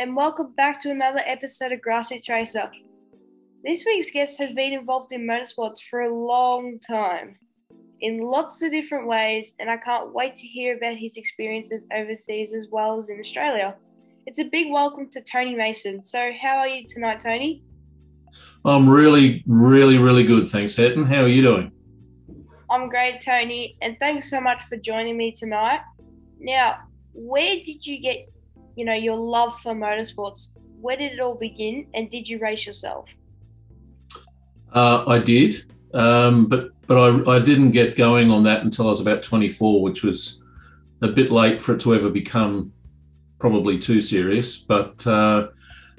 and welcome back to another episode of Grassroots Racer. This week's guest has been involved in motorsports for a long time, in lots of different ways, and I can't wait to hear about his experiences overseas as well as in Australia. It's a big welcome to Tony Manson. So, how are you tonight, Tony? I'm really, really, really good. Thanks, Ayrton. How are you doing? I'm great, Tony, and thanks so much for joining me tonight. Now, where did you get, you know, your love for motorsports? Where did it all begin, and did you race yourself? Uh, I did, um, but but I, I didn't get going on that until I was about 24, which was a bit late for it to ever become probably too serious. But uh,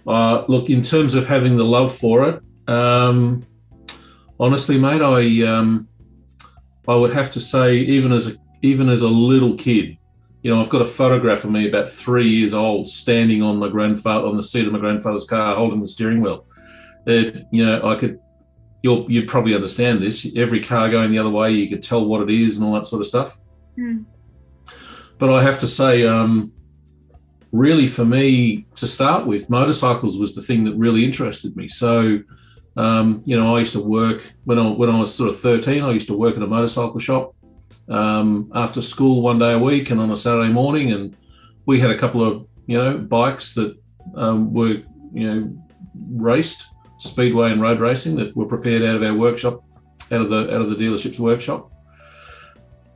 uh, look, in terms of having the love for it, um, honestly, mate, I um, I would have to say, even as a even as a little kid, you know, I've got a photograph of me about three years old, standing on my grandfather on the seat of my grandfather's car, holding the steering wheel. It, you know, I could. You'll you'd probably understand this. Every car going the other way, you could tell what it is and all that sort of stuff. Mm. But I have to say, um, really, for me to start with, motorcycles was the thing that really interested me. So, um, you know, I used to work when I when I was sort of thirteen. I used to work at a motorcycle shop um, after school one day a week and on a Saturday morning, and we had a couple of you know bikes that um, were you know raced speedway and road racing that were prepared out of our workshop, out of the out of the dealership's workshop.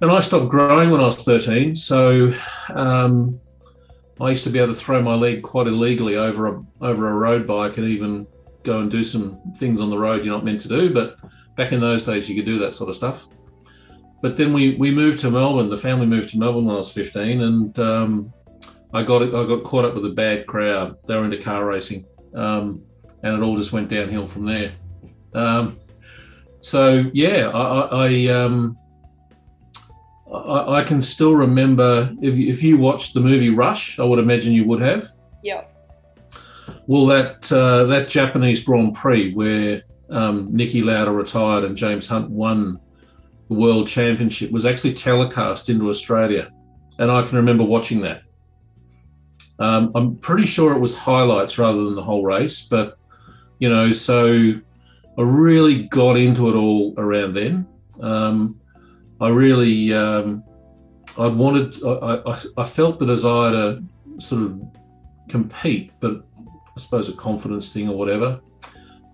And I stopped growing when I was 13, so um, I used to be able to throw my leg quite illegally over a over a road bike and even go and do some things on the road you're not meant to do. But back in those days, you could do that sort of stuff. But then we we moved to Melbourne. The family moved to Melbourne when I was 15, and um, I got I got caught up with a bad crowd. They were into car racing, um, and it all just went downhill from there. Um, so yeah, I, I, I um, I, I, can still remember if, if you watched the movie Rush, I would imagine you would have. Yeah. Well, that uh, that Japanese Grand Prix where um, Niki Lauda retired and James Hunt won the World Championship was actually telecast into Australia, and I can remember watching that. Um, I'm pretty sure it was highlights rather than the whole race, but you know, so I really got into it all around then. Um, I really, um, I wanted, I, I, I, felt the desire to sort of compete, but I suppose a confidence thing or whatever.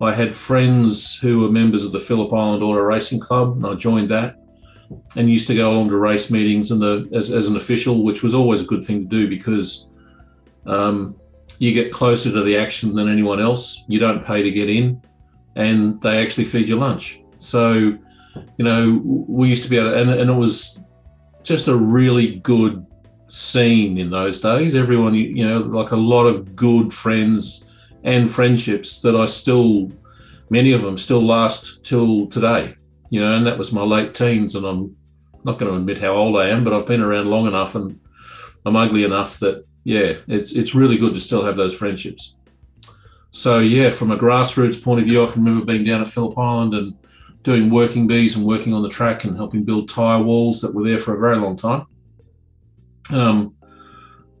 I had friends who were members of the Phillip Island Auto Racing Club, and I joined that and used to go along to race meetings and the, as, as an official, which was always a good thing to do because um, you get closer to the action than anyone else. You don't pay to get in, and they actually feed you lunch. So, you know, we used to be able to, and, and it was just a really good scene in those days. Everyone, you know, like a lot of good friends and friendships that I still, many of them still last till today, you know, and that was my late teens. And I'm not going to admit how old I am, but I've been around long enough and I'm ugly enough that, yeah, it's, it's really good to still have those friendships. So, yeah, from a grassroots point of view, I can remember being down at Phillip Island and doing working bees and working on the track and helping build tyre walls that were there for a very long time. Um,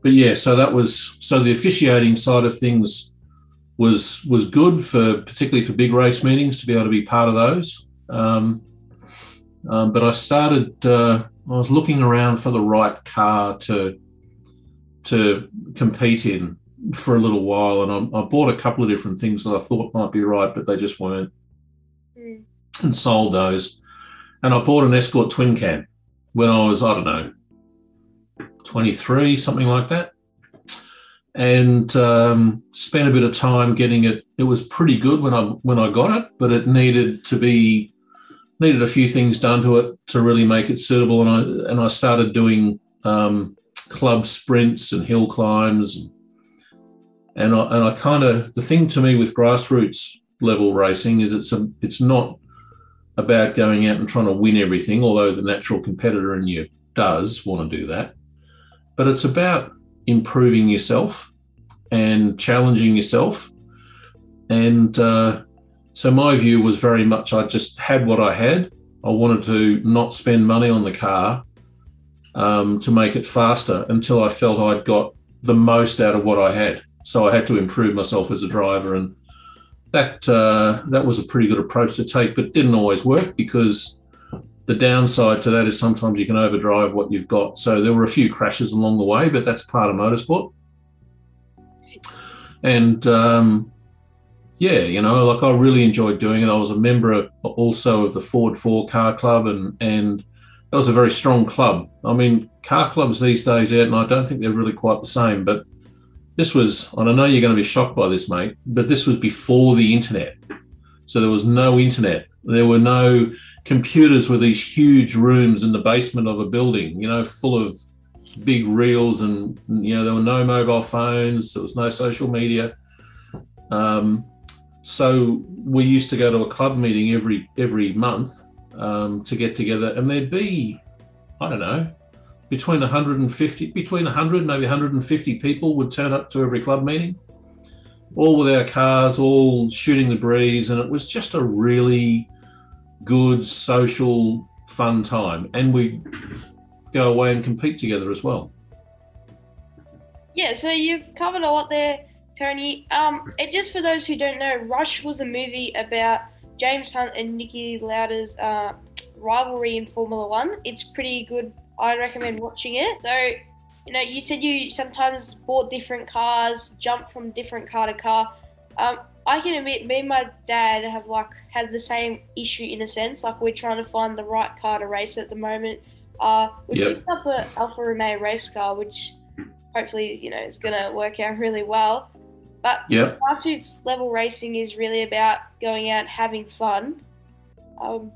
but yeah, so that was so the officiating side of things was was good for particularly for big race meetings to be able to be part of those. Um, um, but I started. Uh, I was looking around for the right car to to compete in for a little while, and I, I bought a couple of different things that I thought might be right, but they just weren't and sold those. And I bought an Escort twin cam when I was, I don't know, 23, something like that. And um, spent a bit of time getting it. It was pretty good when I when I got it, but it needed to be needed a few things done to it to really make it suitable. And I and I started doing um, club sprints and hill climbs, and I, and I kind of the thing to me with grassroots level racing is it's a it's not about going out and trying to win everything, although the natural competitor in you does want to do that. But it's about improving yourself and challenging yourself. And uh, so my view was very much I just had what I had. I wanted to not spend money on the car um, to make it faster until I felt I'd got the most out of what I had. So I had to improve myself as a driver, and that uh, that was a pretty good approach to take, but didn't always work because the downside to that is sometimes you can overdrive what you've got. So there were a few crashes along the way, but that's part of motorsport. And um, yeah, you know, like I really enjoyed doing it. I was a member also of the Ford Four Car Club, and and that was a very strong club. I mean, car clubs these days out, and I don't think they're really quite the same. But this was, and I know you're going to be shocked by this, mate, but this was before the internet. So there was no internet. There were no computers with these huge rooms in the basement of a building, you know, full of big reels and, you know, there were no mobile phones, there was no social media. Um, so we used to go to a club meeting every every month um, to get together, and there'd be, I don't know, between 150, between 100, maybe 150 people would turn up to every club meeting, all with our cars, all shooting the breeze, and it was just a really good social fun time, and we go away and compete together as well. Yeah, so you've covered a lot there, Tony. Um, and just for those who don't know, Rush was a movie about James Hunt and Niki Lauda's uh, rivalry in Formula One. It's pretty good. I recommend watching it. So, you know, you said you sometimes bought different cars, jumped from different car to car. Um, I can admit, me and my dad have like had the same issue in a sense. Like we're trying to find the right car to race at the moment. Uh, we yep. picked up an Alfa Romeo race car, which hopefully you know is going to work out really well. But yep. grassroots level racing is really about going out having fun. Um,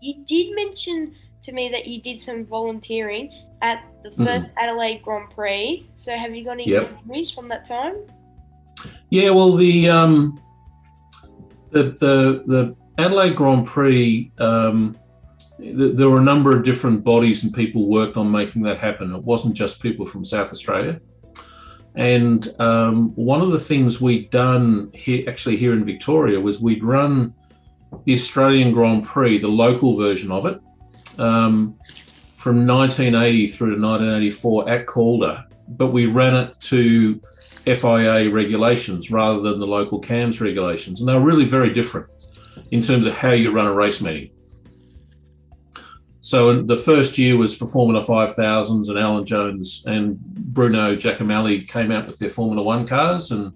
you did mention to me that you did some volunteering at the 1st mm-hmm. Adelaide Grand Prix. So have you got any yep. memories from that time? Yeah, well, the um, the the the Adelaide Grand Prix. Um, th- there were a number of different bodies and people worked on making that happen. It wasn't just people from South Australia. And um, one of the things we'd done here, actually here in Victoria, was we'd run the Australian Grand Prix, the local version of it, um, from 1980 through to 1984 at Calder, but we ran it to FIA regulations rather than the local CAMS regulations. And they're really very different in terms of how you run a race meeting. So the first year was for Formula 5000s and Alan Jones and Bruno Giacomelli came out with their Formula One cars and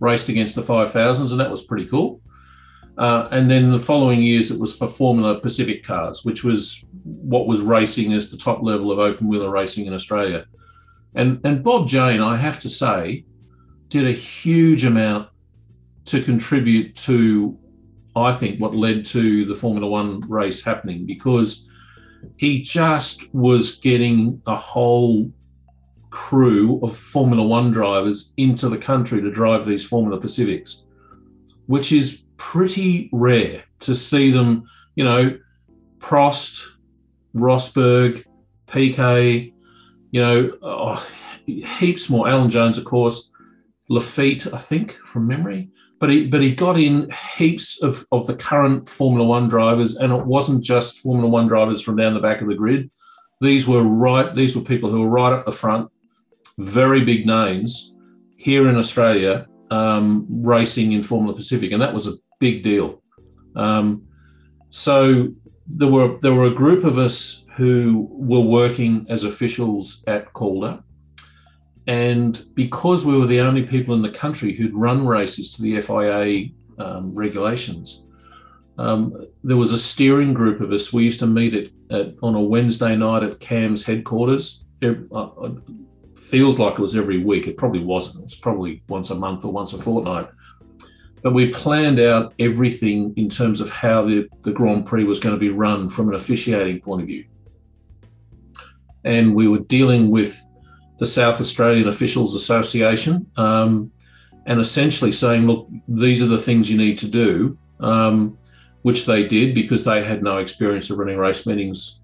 raced against the 5000s, and that was pretty cool. Uh, and then the following years, it was for Formula Pacific cars, which was what was racing as the top level of open wheeler racing in Australia. And, and Bob Jane, I have to say, did a huge amount to contribute to, I think, what led to the Formula One race happening because he just was getting a whole crew of Formula One drivers into the country to drive these Formula Pacifics, which is pretty rare to see them, you know, Prost, Rosberg, Piquet, you know, oh, heaps more. Alan Jones, of course, Laffite, I think, from memory. But he but he got in heaps of, of the current Formula One drivers, and it wasn't just Formula One drivers from down the back of the grid. These were right. These were people who were right up the front, very big names here in Australia, um, racing in Formula Pacific, and that was a big deal. Um, so there were there were a group of us who were working as officials at Calder, and because we were the only people in the country who'd run races to the FIA um, regulations, um, there was a steering group of us. We used to meet at, at on a Wednesday night at CAM's headquarters. It uh, uh, feels like it was every week. It probably wasn't. It was probably once a month or once a fortnight. But we planned out everything in terms of how the, the Grand Prix was going to be run from an officiating point of view. And we were dealing with the South Australian Officials Association, um, and essentially saying, look, these are the things you need to do, um, which they did because they had no experience of running race meetings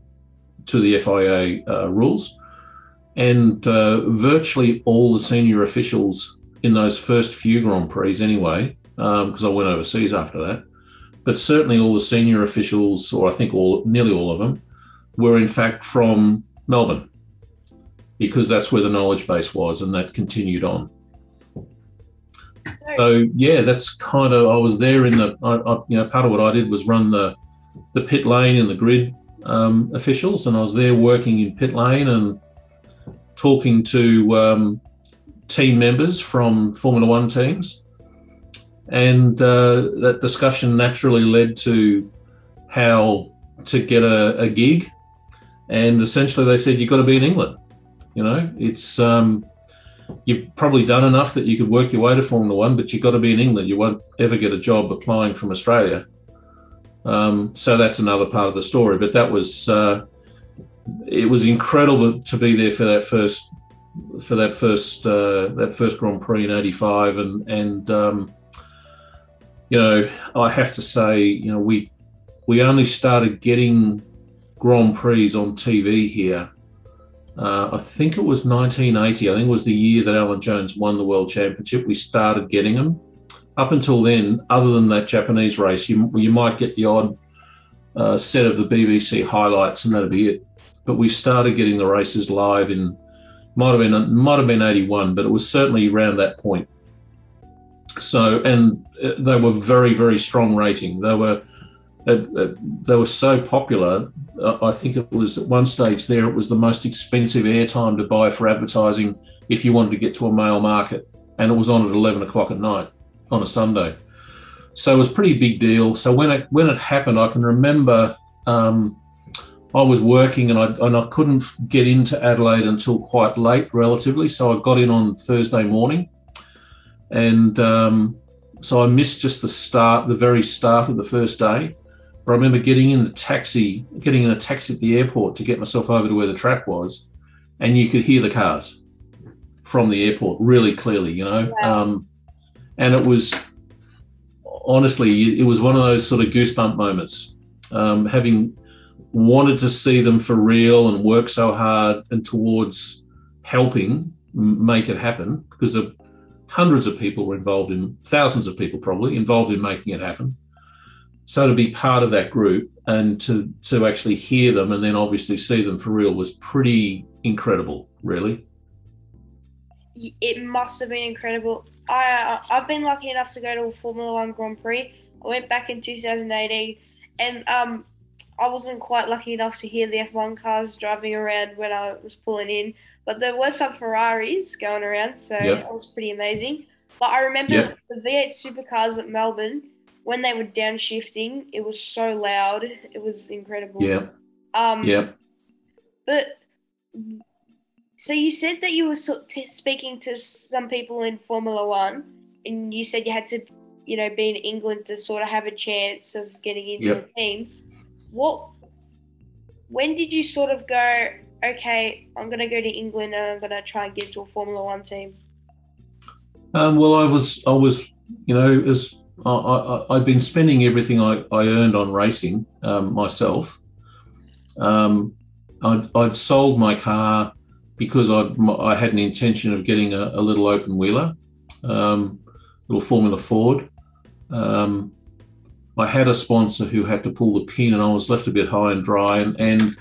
to the FIA uh, rules. And uh, virtually all the senior officials in those first few Grand Prix, anyway, because um, I went overseas after that, but certainly all the senior officials, or I think all nearly all of them, were in fact from Melbourne because that's where the knowledge base was and that continued on. So yeah, that's kind of I was there in the I, I, you know part of what I did was run the the pit lane and the grid um, officials, and I was there working in pit lane and talking to um, team members from Formula One teams, and uh, that discussion naturally led to how to get a, a gig, and essentially they said you've got to be in England. You know, it's um, you've probably done enough that you could work your way to Formula One, but you've got to be in England. You won't ever get a job applying from Australia. Um, so that's another part of the story. But that was uh, it was incredible to be there for that first for that first uh, that first Grand Prix in '85, and and um, you know I have to say you know we we only started getting Grand Prix on TV here uh, I think it was 1980. I think it was the year that Alan Jones won the World Championship. We started getting them. Up until then, other than that Japanese race, you, you might get the odd uh, set of the BBC highlights, and that'd be it. But we started getting the races live in might have been might have been 81, but it was certainly around that point. So, and uh, they were very very strong rating. They were they were so popular. I think it was at one stage there, it was the most expensive airtime to buy for advertising if you wanted to get to a male market. And it was on at 11 o'clock at night on a Sunday. So it was a pretty big deal. So when it, when it happened, I can remember um, I was working and I, and I couldn't get into Adelaide until quite late, relatively. So I got in on Thursday morning. And um, so I missed just the start, the very start of the first day I remember getting in the taxi, getting in a taxi at the airport to get myself over to where the track was, and you could hear the cars from the airport really clearly, you know. Wow. Um, and it was honestly, it was one of those sort of goosebump moments. Um, having wanted to see them for real and work so hard and towards helping make it happen because hundreds of people were involved in thousands of people probably involved in making it happen so to be part of that group and to to actually hear them and then obviously see them for real was pretty incredible really it must have been incredible i i've been lucky enough to go to a formula one grand prix i went back in 2018 and um i wasn't quite lucky enough to hear the f1 cars driving around when i was pulling in but there were some ferraris going around so yep. that was pretty amazing but i remember yep. the v8 supercars at melbourne when they were downshifting, it was so loud. It was incredible. Yeah. Um, yeah. But so you said that you were speaking to some people in Formula One, and you said you had to, you know, be in England to sort of have a chance of getting into yep. a team. What? When did you sort of go? Okay, I'm going to go to England and I'm going to try and get to a Formula One team. Um, well, I was, I was, you know, as I, had been spending everything I, I earned on racing um, myself. Um, I'd, I'd, sold my car because I'd, i had an intention of getting a, a little open wheeler, um, little Formula Ford. Um, I had a sponsor who had to pull the pin, and I was left a bit high and dry, and, and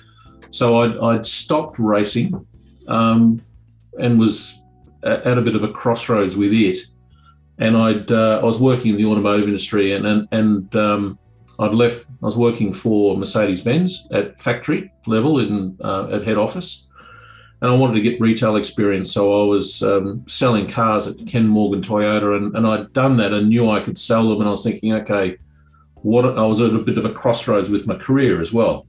so I'd, I'd, stopped racing um, and was at a bit of a crossroads with it and I'd uh, I was working in the automotive industry, and and, and um, I'd left. I was working for Mercedes Benz at factory level in uh, at head office, and I wanted to get retail experience. So I was um, selling cars at Ken Morgan Toyota, and, and I'd done that and knew I could sell them. And I was thinking, okay, what I was at a bit of a crossroads with my career as well.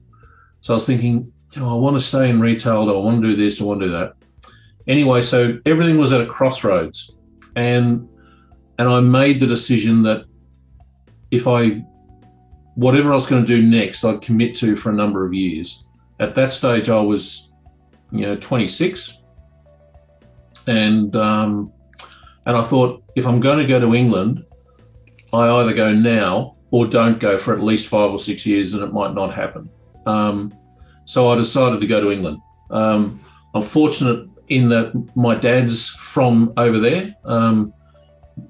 So I was thinking, oh, I want to stay in retail. Do I want to do this? Do I want to do that? Anyway, so everything was at a crossroads, and and I made the decision that if I, whatever I was going to do next, I'd commit to for a number of years. At that stage, I was, you know, 26, and um, and I thought if I'm going to go to England, I either go now or don't go for at least five or six years, and it might not happen. Um, so I decided to go to England. Um, I'm fortunate in that my dad's from over there. Um,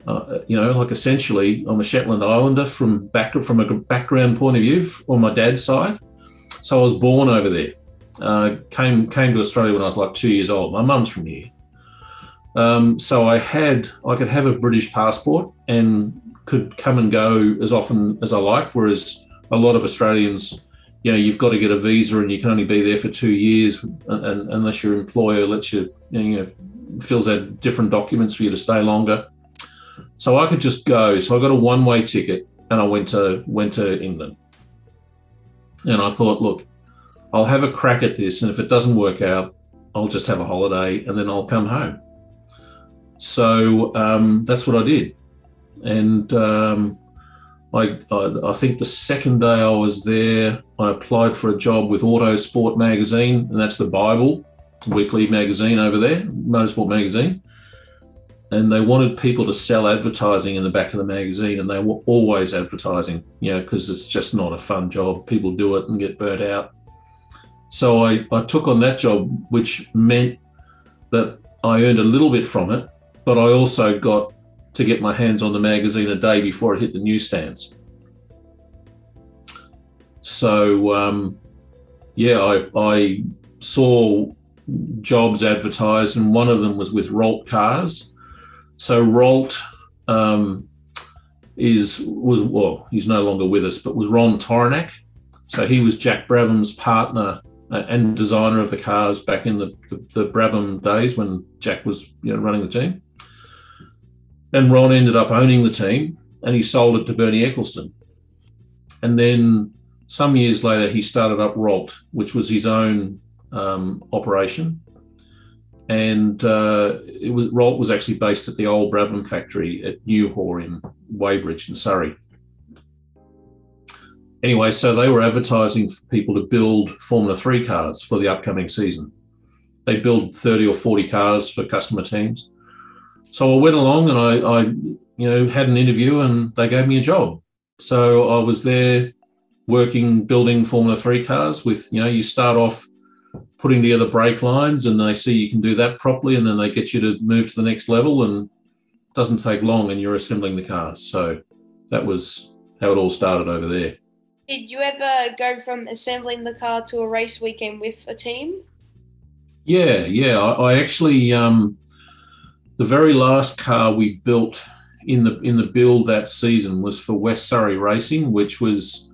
uh, you know, like essentially, I'm a Shetland Islander from back from a background point of view on my dad's side. So I was born over there. Uh, came came to Australia when I was like two years old. My mum's from here, Um, so I had I could have a British passport and could come and go as often as I liked. Whereas a lot of Australians, you know, you've got to get a visa and you can only be there for two years, and, and unless your employer lets you, you know, fills out different documents for you to stay longer. So I could just go. So I got a one-way ticket and I went to went to England. And I thought, look, I'll have a crack at this, and if it doesn't work out, I'll just have a holiday and then I'll come home. So um, that's what I did, and um, I, I, I think the second day I was there, I applied for a job with Autosport magazine, and that's the Bible weekly magazine over there, Motorsport magazine and they wanted people to sell advertising in the back of the magazine and they were always advertising you know because it's just not a fun job. People do it and get burnt out. So I, I took on that job which meant that i earned a little bit from it but i also got to get my hands on the magazine a day before it hit the newsstands. So um, yeah I, I saw jobs advertised and one of them was with Ralt Cars so Ralt um, is was well, he's no longer with us, but was Ron Tauranac. So he was Jack Brabham's partner uh, and designer of the cars back in the, the, the Brabham days when Jack was you know, running the team. And Ron ended up owning the team and he sold it to Bernie Ecclestone. And then some years later, he started up Ralt, which was his own um, operation and uh, it was Ralt was actually based at the old Brabham factory at New Haw in Weybridge in Surrey. Anyway, so they were advertising for people to build Formula Three cars for the upcoming season. They build thirty or forty cars for customer teams. So I went along and I, I you know, had an interview and they gave me a job. So I was there working building Formula Three cars. With you know, you start off putting together brake lines and they see you can do that properly and then they get you to move to the next level and it doesn't take long and you're assembling the cars. So that was how it all started over there. Did you ever go from assembling the car to a race weekend with a team? Yeah, yeah. I, I actually um, the very last car we built in the in the build that season was for West Surrey Racing, which was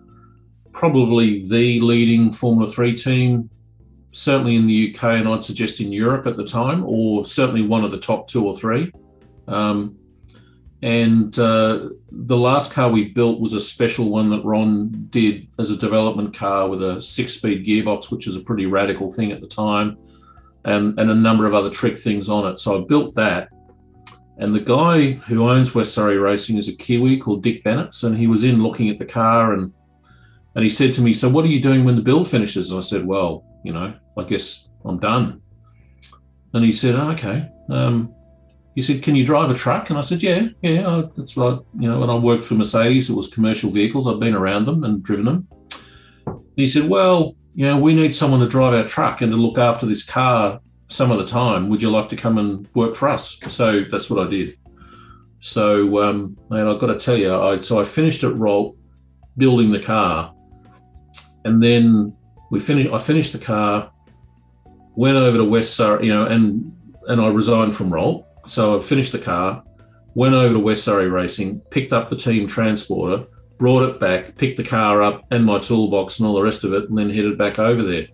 probably the leading Formula Three team certainly in the UK, and I'd suggest in Europe at the time, or certainly one of the top two or three. Um, and uh, the last car we built was a special one that Ron did as a development car with a six speed gearbox, which is a pretty radical thing at the time, and, and a number of other trick things on it. So I built that. And the guy who owns West Surrey Racing is a Kiwi called Dick Bennett. And he was in looking at the car and and he said to me, So what are you doing when the build finishes? And I said, Well, you know, I guess I'm done. And he said, oh, okay. Um, he said, can you drive a truck? And I said, yeah, yeah, that's right. You know, when I worked for Mercedes, it was commercial vehicles. I've been around them and driven them. And he said, well, you know, we need someone to drive our truck and to look after this car some of the time. Would you like to come and work for us? So that's what I did. So, um, and I've got to tell you, I, so I finished at Ralt building the car. And then we finished. I finished the car, went over to West Surrey, you know, and and I resigned from Ralt. So I finished the car, went over to West Surrey Racing, picked up the team transporter, brought it back, picked the car up and my toolbox and all the rest of it, and then headed back over there.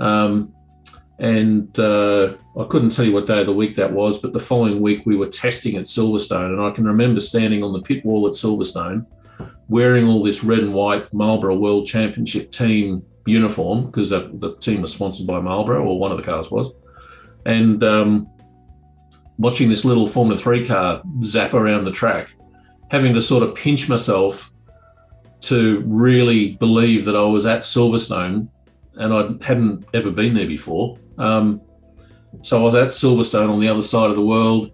Um, and uh, I couldn't tell you what day of the week that was, but the following week we were testing at Silverstone, and I can remember standing on the pit wall at Silverstone, wearing all this red and white Marlboro World Championship team uniform because the team was sponsored by Marlboro, or one of the cars was, and um, watching this little Formula Three car zap around the track, having to sort of pinch myself to really believe that I was at Silverstone, and I hadn't ever been there before. Um, so I was at Silverstone on the other side of the world,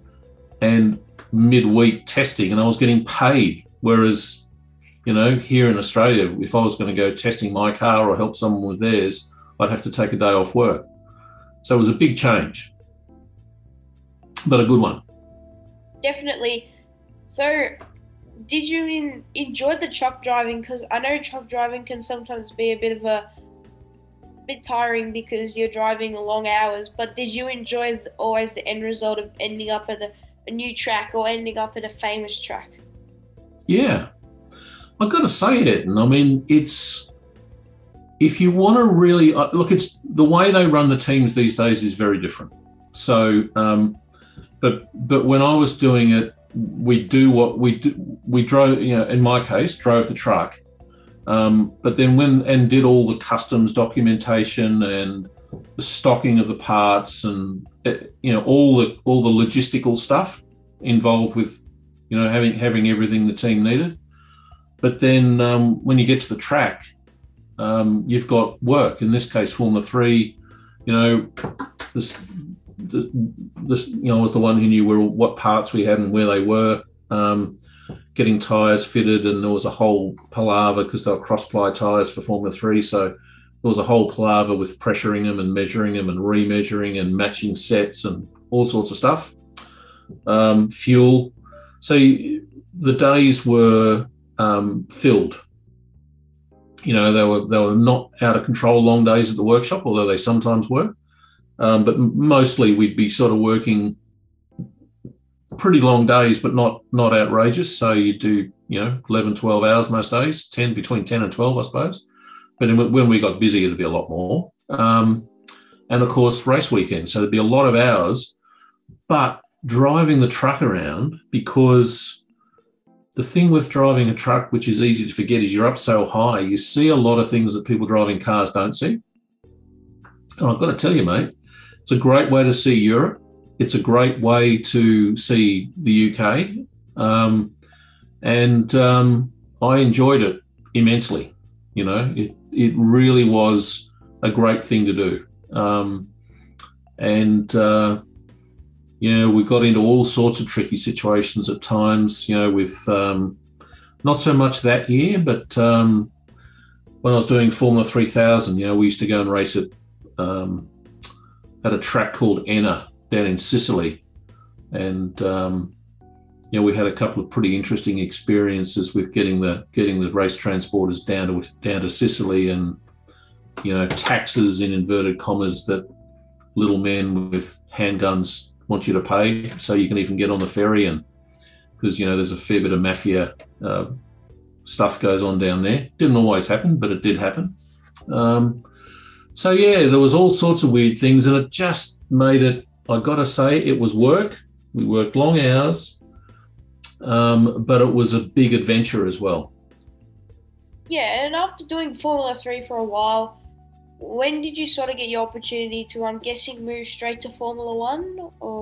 and midweek testing, and I was getting paid, whereas you know, here in Australia, if I was going to go testing my car or help someone with theirs, I'd have to take a day off work. So it was a big change, but a good one. Definitely. So, did you in, enjoy the truck driving? Because I know truck driving can sometimes be a bit of a bit tiring because you're driving long hours. But did you enjoy the, always the end result of ending up at a, a new track or ending up at a famous track? Yeah, I've got to say it, and I mean it's if you want to really uh, look, it's the way they run the teams these days is very different. So, um, but but when I was doing it, we do what we do, we drove. You know, in my case, drove the truck. Um, but then when and did all the customs documentation and the stocking of the parts and eh, you know all the all the logistical stuff involved with you know having having everything the team needed. But then um, when you get to the track, um, you've got work. In this case, Formula Three. You know, this, this you know was the one who knew where what parts we had and where they were. Um, getting tyres fitted, and there was a whole palaver because they were cross ply tyres for Formula Three. So there was a whole palaver with pressuring them and measuring them and remeasuring and matching sets and all sorts of stuff. Um, fuel. So the days were um, filled you know, they were they were not out of control long days at the workshop, although they sometimes were. Um, but mostly we'd be sort of working pretty long days, but not not outrageous. So you do you know 11, 12 hours most days, 10 between 10 and 12, I suppose. But when we got busy, it'd be a lot more. Um, and of course, race weekend. So there'd be a lot of hours. But driving the truck around because the thing with driving a truck, which is easy to forget, is you're up so high, you see a lot of things that people driving cars don't see. And I've got to tell you, mate, it's a great way to see Europe. It's a great way to see the UK. Um, and um, I enjoyed it immensely. You know, it, it really was a great thing to do. Um, and uh, you know, we got into all sorts of tricky situations at times, you know, with um, not so much that year, but um, when I was doing Formula 3000, you know, we used to go and race at, um, at a track called Enna down in Sicily. And, um, you know, we had a couple of pretty interesting experiences with getting the getting the race transporters down to down to Sicily, and you know, taxes in inverted commas that little men with handguns want you to pay so you can even get on the ferry and because you know there's a fair bit of mafia uh, stuff goes on down there. Didn't always happen but it did happen. Um, so yeah there was all sorts of weird things and it just made it i gotta say it was work. We worked long hours um, but it was a big adventure as well. Yeah and after doing formula 3 for a while when did you sort of get your opportunity to, I'm guessing, move straight to Formula One, or?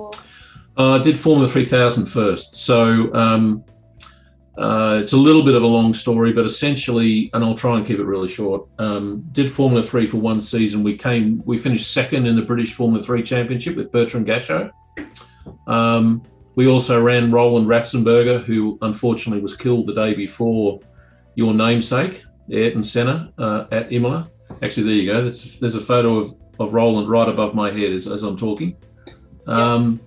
Uh, I did Formula 3000 first. So um, uh, it's a little bit of a long story, but essentially, and I'll try and keep it really short. Um, did Formula Three for one season. We came, we finished second in the British Formula Three Championship with Bertrand Gachot. Um, we also ran Roland Ratzenberger, who unfortunately was killed the day before your namesake, Ayrton Senna, uh, at Imola. Actually, there you go. That's, there's a photo of, of Roland right above my head as, as I'm talking. Um,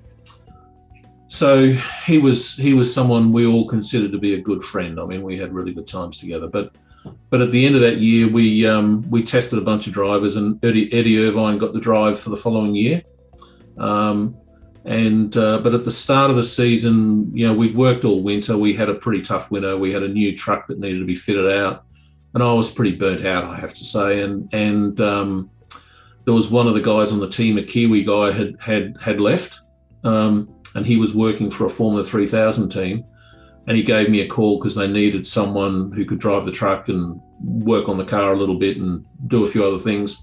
so he was he was someone we all considered to be a good friend. I mean, we had really good times together. But but at the end of that year, we um, we tested a bunch of drivers, and Eddie, Eddie Irvine got the drive for the following year. Um, and uh, but at the start of the season, you know, we'd worked all winter. We had a pretty tough winter. We had a new truck that needed to be fitted out and I was pretty burnt out, I have to say. And and um, there was one of the guys on the team, a Kiwi guy, had had had left, um, and he was working for a Formula 3000 team, and he gave me a call because they needed someone who could drive the truck and work on the car a little bit and do a few other things.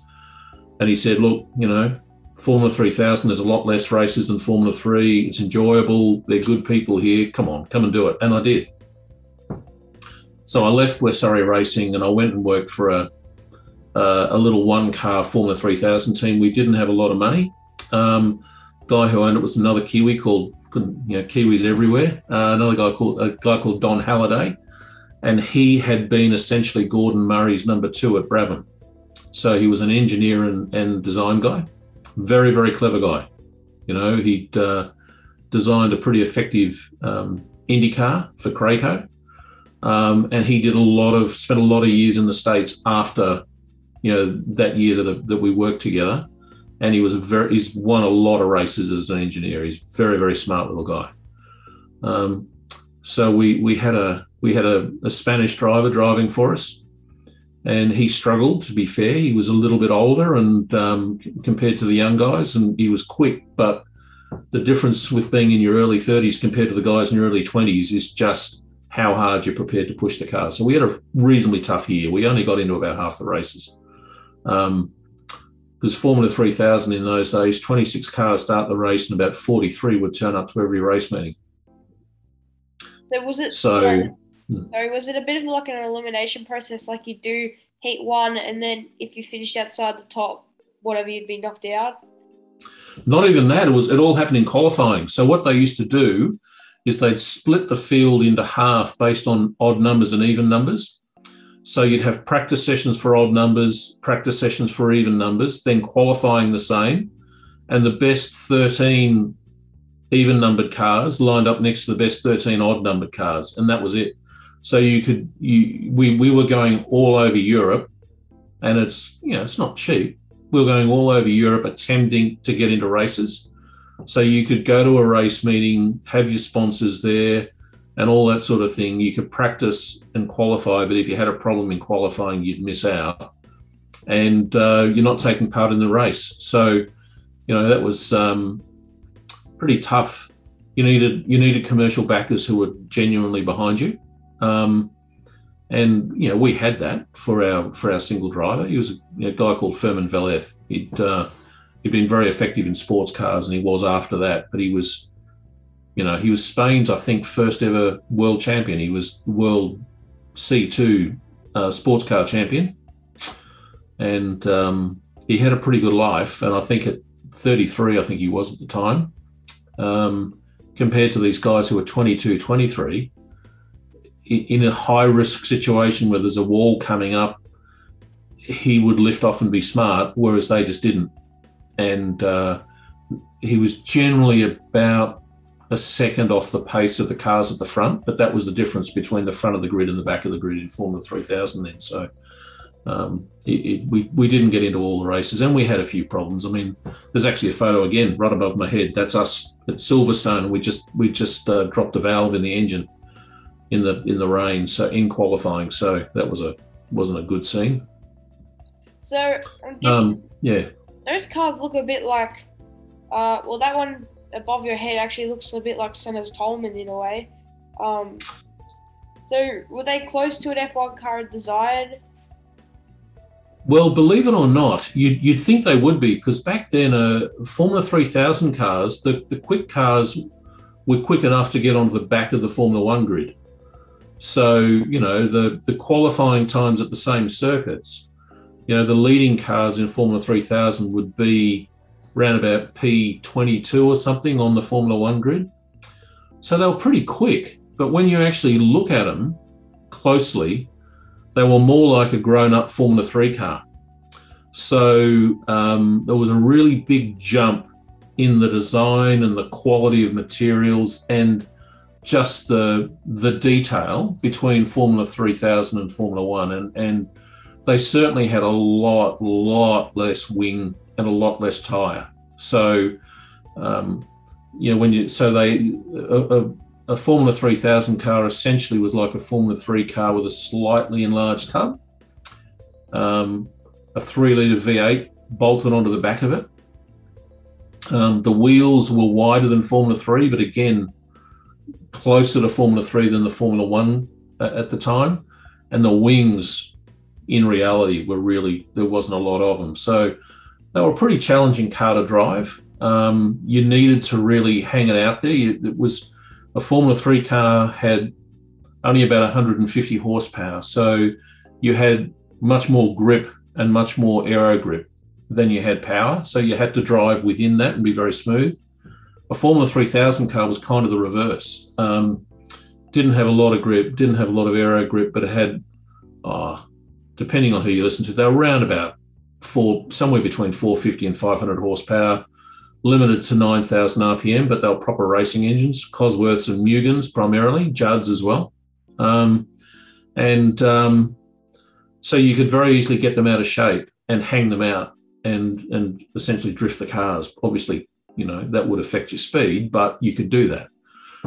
And he said, "Look, you know." Formula 3000, there's a lot less races than Formula 3. It's enjoyable. They're good people here. Come on, come and do it. And I did. So I left West Surrey Racing and I went and worked for a uh, a little one car Formula 3000 team. We didn't have a lot of money. Um, guy who owned it was another Kiwi called you know Kiwis everywhere. Uh, another guy called a guy called Don Halliday, and he had been essentially Gordon Murray's number two at Brabham. So he was an engineer and, and design guy. Very very clever guy. You know he'd uh, designed a pretty effective um, Indy car for Kraco. Um, and he did a lot of spent a lot of years in the states after you know, that year that that we worked together, and he was a very he's won a lot of races as an engineer. He's very very smart little guy. Um, so we we had a we had a, a Spanish driver driving for us, and he struggled. To be fair, he was a little bit older and um, compared to the young guys, and he was quick. But the difference with being in your early 30s compared to the guys in your early 20s is just how hard you're prepared to push the car. So we had a reasonably tough year. We only got into about half the races. Um, because Formula 3000 in those days, 26 cars start the race and about 43 would turn up to every race meeting. So was it So, like- hmm. sorry, was it a bit of like an elimination process like you do heat one and then if you finished outside the top, whatever you'd be knocked out? Not even that. It was it all happened in qualifying. So what they used to do is they'd split the field into half based on odd numbers and even numbers. So you'd have practice sessions for odd numbers, practice sessions for even numbers, then qualifying the same, and the best 13 even numbered cars lined up next to the best 13 odd numbered cars, and that was it. So you could you we we were going all over Europe, and it's you know it's not cheap we were going all over Europe attempting to get into races. So you could go to a race meeting, have your sponsors there, and all that sort of thing. You could practice and qualify, but if you had a problem in qualifying, you'd miss out, and uh, you're not taking part in the race. So, you know that was um, pretty tough. You needed you needed commercial backers who were genuinely behind you. Um, and you know we had that for our for our single driver. He was a you know, guy called Fermin Velez. He'd uh, he'd been very effective in sports cars, and he was after that. But he was, you know, he was Spain's I think first ever world champion. He was world C two uh, sports car champion, and um, he had a pretty good life. And I think at 33, I think he was at the time, um, compared to these guys who were 22, 23 in a high risk situation where there's a wall coming up, he would lift off and be smart, whereas they just didn't. And uh, he was generally about a second off the pace of the cars at the front, but that was the difference between the front of the grid and the back of the grid in Formula 3000 then. So um, it, it, we, we didn't get into all the races and we had a few problems. I mean, there's actually a photo again right above my head. That's us at Silverstone. We just we just uh, dropped a valve in the engine in the in the rain, so in qualifying. So that was a wasn't a good scene. So Um, yeah, those cars look a bit like uh well that one above your head actually looks a bit like Senna's Toleman in a way. Um so were they close to an F1 car desired? Well, believe it or not, you'd, you'd think they would be because back then, uh, Formula 3000 cars, the, the quick cars were quick enough to get onto the back of the Formula One grid. So, you know, the, the qualifying times at the same circuits, you know, the leading cars in Formula 3000 would be around about P22 or something on the Formula One grid. So they were pretty quick. But when you actually look at them closely, they were more like a grown up Formula 3 car. So um, there was a really big jump in the design and the quality of materials and just the the detail between Formula 3000 and Formula 1 and and they certainly had a lot lot less wing and a lot less tire so um, you know when you so they a, a, a Formula 3000 car essentially was like a Formula 3 car with a slightly enlarged tub um, a 3 litre V8 bolted onto the back of it um, the wheels were wider than Formula 3, but again, closer to Formula 3 than the Formula 1 uh, at the time. And the wings, in reality, were really, there wasn't a lot of them. So they were a pretty challenging car to drive. Um, you needed to really hang it out there. It was a Formula 3 car had only about 150 horsepower. So you had much more grip and much more aero grip than you had power. So you had to drive within that and be very smooth. A Formula 3000 car was kind of the reverse. Um, didn't have a lot of grip, didn't have a lot of aero grip, but it had, uh, depending on who you listen to, they were around about four, somewhere between 450 and 500 horsepower, limited to 9,000 RPM, but they were proper racing engines, Cosworths and Mugens primarily, Judds as well. Um, and um, so you could very easily get them out of shape and hang them out and and essentially drift the cars. Obviously, you know that would affect your speed, but you could do that.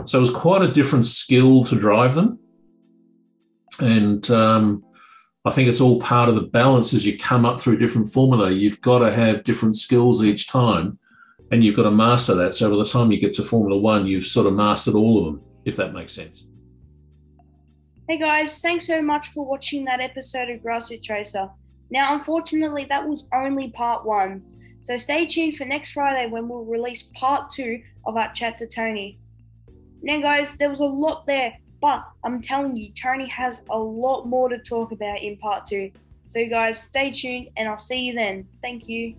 So it was quite a different skill to drive them, and um, I think it's all part of the balance as you come up through different formula. You've got to have different skills each time, and you've got to master that. So by the time you get to Formula One, you've sort of mastered all of them, if that makes sense. Hey guys, thanks so much for watching that episode of Grassroots Racer. Now, unfortunately, that was only part one. So stay tuned for next Friday when we'll release part two of our chat to Tony. Now, guys, there was a lot there, but I'm telling you, Tony has a lot more to talk about in part two. So, guys, stay tuned and I'll see you then. Thank you.